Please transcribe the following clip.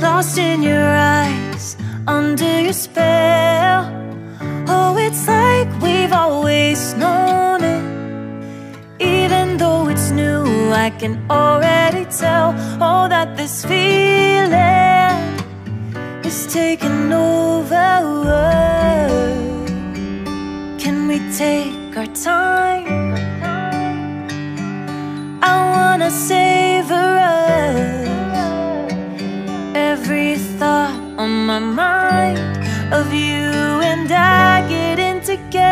lost in your eyes, under your spell. Oh, it's like we've always known it. Even though it's new, I can already tell. Oh, that this feeling is taking over. Can we take our time? I wanna say together.